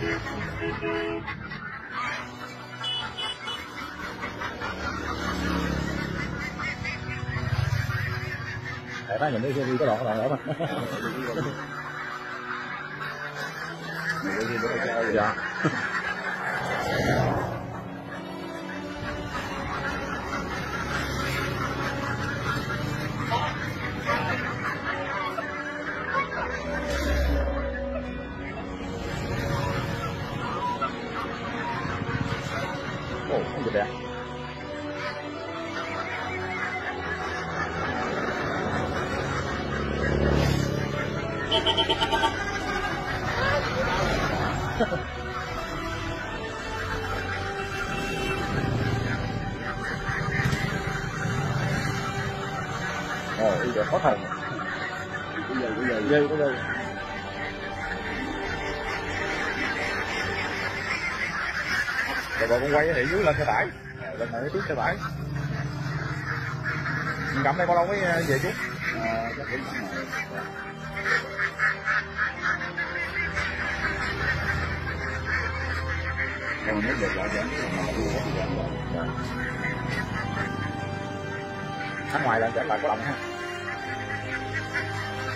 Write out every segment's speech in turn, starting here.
哎，那你们就是一个老老老板。你们这都是家。Được đẹp. Ồ, bây giờ khó thần. Bây giờ, bây giờ, dây, bây giờ. Rồi con quay thì dưới lên xe tải. Lên ở trước xe tải. Mình cầm đây bao lâu mới ờ, về chú? À, chắc cũng khoảng này. Còn nếu được lại dẫn thì mà đưa ngoài là sẽ lại có lòng ha.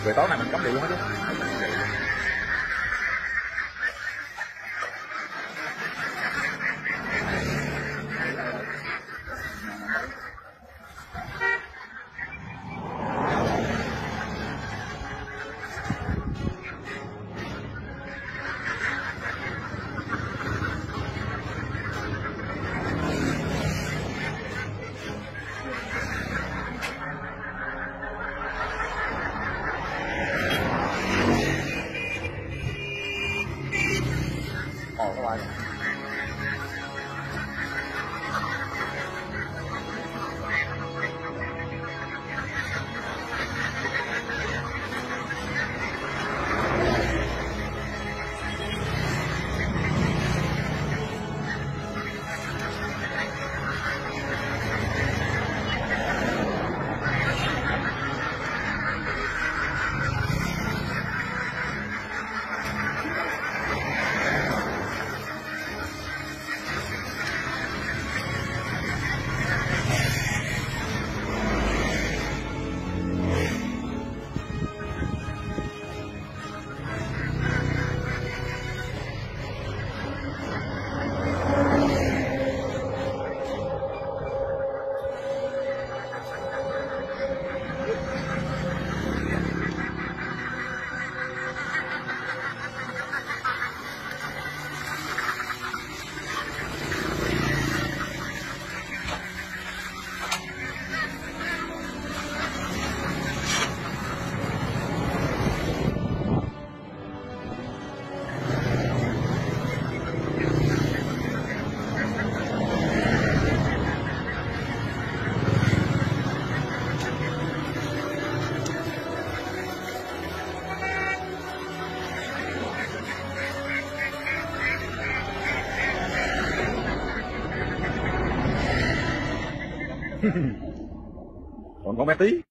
về tối nay mình cấm điện luôn hết chứ. 好意。Còn con bé tí.